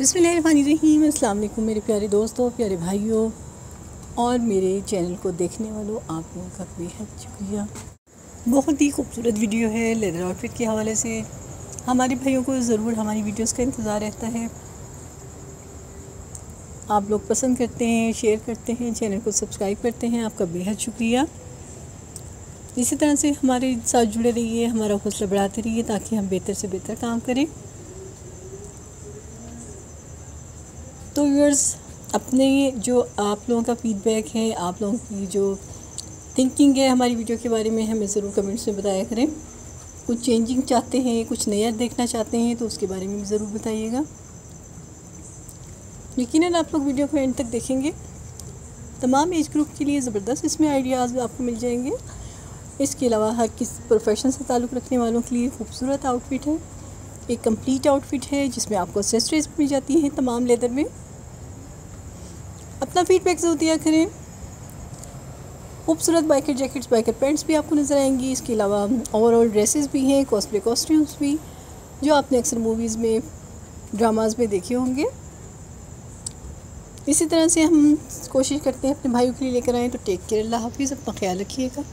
बिसमीम वालेकुम मेरे प्यारे दोस्तों, प्यारे भाइयों और मेरे चैनल को देखने वालों, आप लोगों का बेहद शुक्रिया। बहुत ही खूबसूरत वीडियो है लेदर आउटफिट के हवाले से। हमारे भाइयों को ज़रूर हमारी वीडियोस का इंतज़ार रहता है। आप लोग पसंद करते हैं, शेयर करते हैं, चैनल को सब्सक्राइब करते हैं, आपका बेहद शुक्रिया। इसी तरह से हमारे साथ जुड़े रहिए, हमारा हौसला बढ़ाते रहिए ताकि हम बेहतर से बेहतर काम करें। तो व्यूअर्स अपने जो आप लोगों का फीडबैक है, आप लोगों की जो थिंकिंग है हमारी वीडियो के बारे में, हमें ज़रूर कमेंट्स में बताया करें। कुछ चेंजिंग चाहते हैं, कुछ नया देखना चाहते हैं तो उसके बारे में भी ज़रूर बताइएगा। यकीन आप लोग वीडियो को एंड तक देखेंगे। तमाम एज ग्रुप के लिए ज़बरदस्त इसमें आइडियाज़ आपको मिल जाएँगे। इसके अलावा हर किस प्रोफेशन से ताल्लुक़ रखने वालों के लिए खूबसूरत आउटफिट है। एक कंप्लीट आउटफिट है, जिसमें आपको एसेसरीज मिल जाती हैं तमाम लेदर में। अपना फीडबैक ज़रूर दिया करें। खूबसूरत बाइकर जैकेट्स बाइकर पैंट्स भी आपको नज़र आएँगी। इसके अलावा ओवरऑल ड्रेसेस भी हैं कॉस्प्ले कॉस्ट्यूम्स भी, जो आपने अक्सर मूवीज़ में ड्रामाज में देखे होंगे। इसी तरह से हम कोशिश करते हैं अपने भाइयों के लिए लेकर आएँ तो टेक केयर अल्लाह हाफिज़, अपना ख्याल रखिएगा।